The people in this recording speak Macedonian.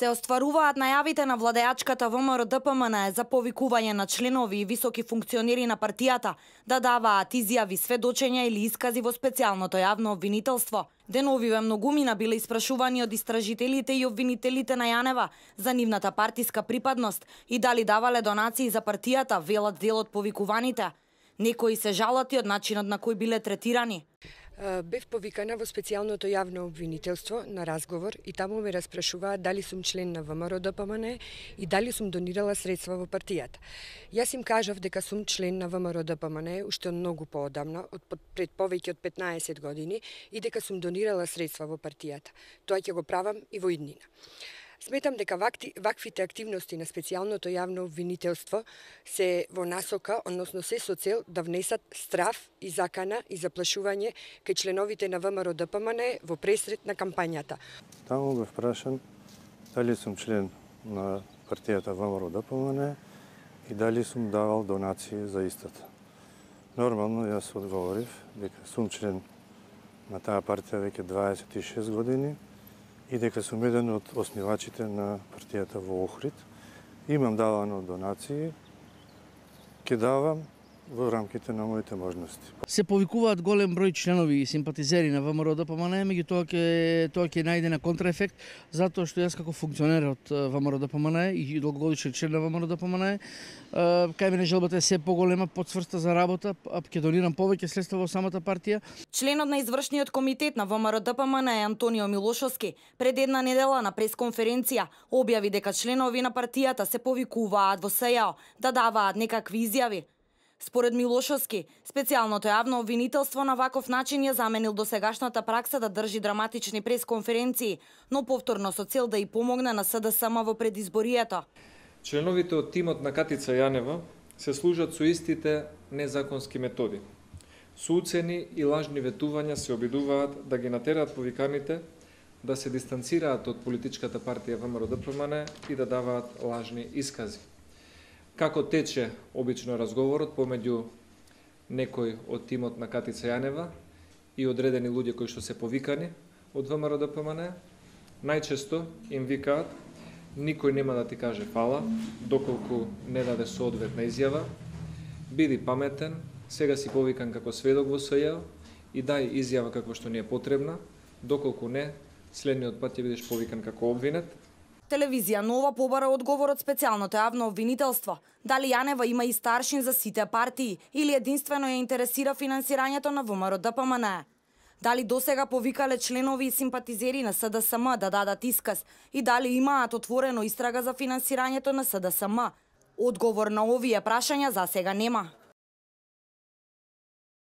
Се остваруваат најавите на владеачката ВМРО ДПМН за повикување на членови и високи функционери на партијата да даваат изјави, сведочења или искази во специјалното јавно обвинителство. Деновиве многумина биле испрашувани од истражителите и обвинителите на Јанева за нивната партиска припадност и дали давале донации за партијата, велат дел од повикуваните. Некои се жалати од начинот на кој биле третирани. Бев повикана во специјалното јавно обвинителство на разговор и таму ме распрашуваа дали сум член на ВМРО ДПМН и дали сум донирала средства во партијата. Јас им кажав дека сум член на ВМРО ДПМН уште многу поодамна, од пред повеќе од 15 години и дека сум донирала средства во партијата. Тоа ќе го правам и во иднина. Сметам дека ваквите активности на специјалното јавно обвинителство се во насока, односно се со цел да внесат страф и закана и заплашување кај членовите на ВМРО ДПМН во пресред на кампањата. Таму бев прашан дали сум член на партијата ВМРО ДПМН и дали сум давал донации за истата. Нормално јас одговорив дека сум член на таа партија веќе 26 години и дека сум еден од основачите на партијата во Охрид. Имам давано донации, ќе давам во рамките на моите можности. Се повикуваат голем број членови и симпатизери на ВМРО ДПМН, меѓутоа ќе тоа ќе најде на контраефект затоа што јас како функционер од ВМРО ДПМН и долгогодишен член на ВМРО ДПМН, кај мене желбата е се поголема, подсврста за работа, а ќе донирам повеќе средства во самата партија. Членот на извршниот комитет на ВМРО ДПМН е Антонио Милошовски пред една недела на пресконференција објави дека членови на партијата се повикуваат во СЈО да даваат некакви изјави Според Милошовски, специјалното јавно обвинителство на ваков начин ја заменил досегашната пракса да држи драматични пресконференции, но повторно со цел да и помогне на СДСМ во предизборието. Членовите од тимот на Катица Јанева се служат со истите незаконски методи. Суцени и лажни ветувања се обидуваат да ги натераат повиканите да се дистанцираат од политичката партија ВМРО ДПМН и да даваат лажни искази. Како тече обично разговорот помеѓу некој од тимот на Катица Јанева и одредени луѓе кои што се повикани од ВМРО ДПМН, најчесто им викаат никој нема да ти каже фала, доколку не даде соодветна изјава, биди паметен, сега си повикан како сведок во СЈ и дај изјава како што ни е потребна, доколку не, следниот пат ќе бидеш повикан како обвинет, Телевизија Нова побара одговор од специјалното јавно обвинителство. Дали Јанева има и старшин за сите партии или единствено ја интересира финансирањето на ВМРО ДПМН? Дали досега повикале членови и симпатизери на СДСМ да дадат исказ и дали имаат отворено истрага за финансирањето на СДСМ? Одговор на овие прашања за сега нема.